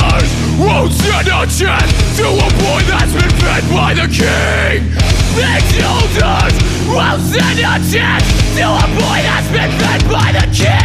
soldiers won't stand a chance To a boy that's been fed by the king? Big shoulders won't stand a chance To a boy that's been fed by the king?